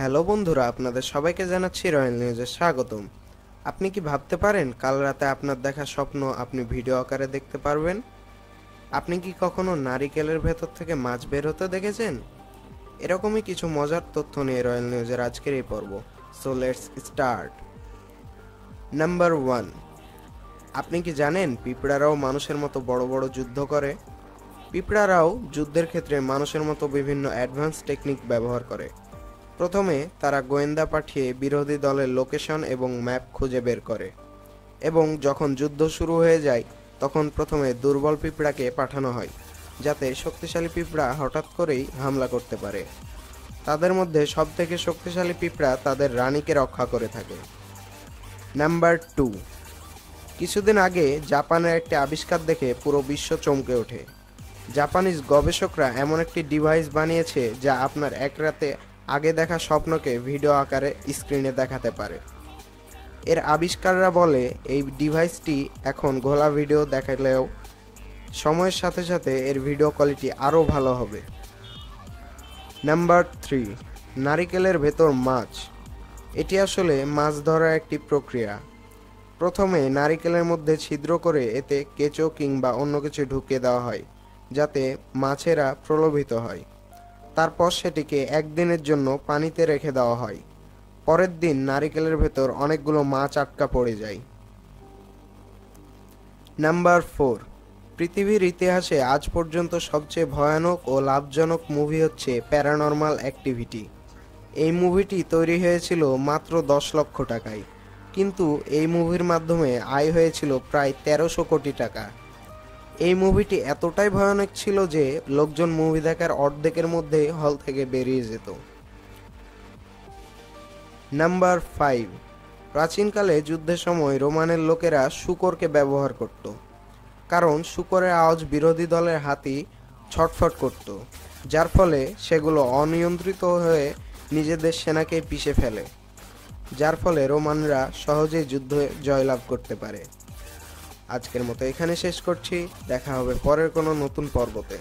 Hello বন্ধুরা, আপনাদের সবাইকে জানাচ্ছি রয়্যাল নিউজে স্বাগতম। আপনি কি ভাবতে পারেন, কাল রাতে আপনার দেখা স্বপ্ন আপনি ভিডিও আকারে দেখতে পারবেন? আপনি কি কখনো নারিকেলের ভেতর থেকে মাছ বের হতে দেখেছেন? এরকমই কিছু মজার তথ্য নিয়ে রয়্যাল নিউজের আজকের এই পর্ব। So let's start number one আপনি কি জানেন, পিঁপড়ারাও মানুষের মতো বড় বড় যুদ্ধ করে? পিঁপড়ারাও যুদ্ধের ক্ষেত্রে মানুষের মতো বিভিন্ন অ্যাডভান্স টেকনিক ব্যবহার করে। প্রথমে তারা গোয়েন্দা পাঠিয়ে বিরোধী দলের লোকেশন এবং ম্যাপ খুঁজে বের করে এবং যখন যুদ্ধ শুরু হয়ে যায়, তখন প্রথমে দুর্বল পিঁপড়াকে পাঠানো হয়, যাতে শক্তিশালী পিঁপড়া হঠাৎ করেই হামলা করতে পারে। তাদের মধ্যে সবথেকে শক্তিশালী পিঁপড়া তাদের রানীকে রক্ষা করে থাকে। Number two. কিছুদিন আগে জাপানের একটি আবিষ্কার দেখে পুরো বিশ্ব চমকে ওঠে। জাপানিজ গবেষকরা এমন একটি ডিভাইস বানিয়েছে যা আপনার এক রাতে আগে দেখা স্বপ্নকে ভিডিও আকারে স্ক্রিনে দেখাতে পারে। এর আবিষ্কাররা বলে, এই ডিভাইসটি এখন ঘোলা ভিডিও দেখালেও সময়ের সাথে সাথে এর ভিডিও কোয়ালিটি আরও ভালো হবে। নাম্বার থ্রি, নারিকেলের ভেতর মাছ। এটি আসলে মাছ ধরার একটি প্রক্রিয়া। প্রথমে নারিকেলের মধ্যে ছিদ্র করে এতে কেঁচো কিংবা অন্য কিছু ঢুকিয়ে দেওয়া হয়, যাতে মাছেরা প্রলোভিত হয়। তারপর সেটিকে একদিনের জন্য পানিতে রেখে দেওয়া হয়। পরের দিন নারিকেলের ভেতর অনেকগুলো মাছ আটকা পড়ে যায়। Number four. পৃথিবীর ইতিহাসে আজ পর্যন্ত সবচেয়ে ভয়ানক ও লাভজনক মুভি হচ্ছে প্যারানর্মাল অ্যাক্টিভিটি। এই মুভিটি তৈরি হয়েছিল মাত্র দশ লক্ষ টাকায়, কিন্তু এই মুভির মাধ্যমে আয় হয়েছিল প্রায় তেরোশো কোটি টাকা। এই মুভিটি এতটাই ভয়ানক ছিল যে লোকজন মুভি দেখার অর্ধেকের মধ্যে হল থেকে বেরিয়ে যেত। নাম্বার ফাইভ প্রাচীনকালে যুদ্ধের সময় রোমানের লোকেরা শুকরকে ব্যবহার করত, কারণ শুকরের আওয়াজ বিরোধী দলের হাতি ছটফট করত, যার ফলে সেগুলো অনিয়ন্ত্রিত হয়ে নিজেদের সেনাকে পিষে ফেলে, যার ফলে রোমানরা সহজেই যুদ্ধে জয়লাভ করতে পারে। আজকের মতো এখানে শেষ করছি। দেখা হবে পরের কোনো নতুন পর্বতে।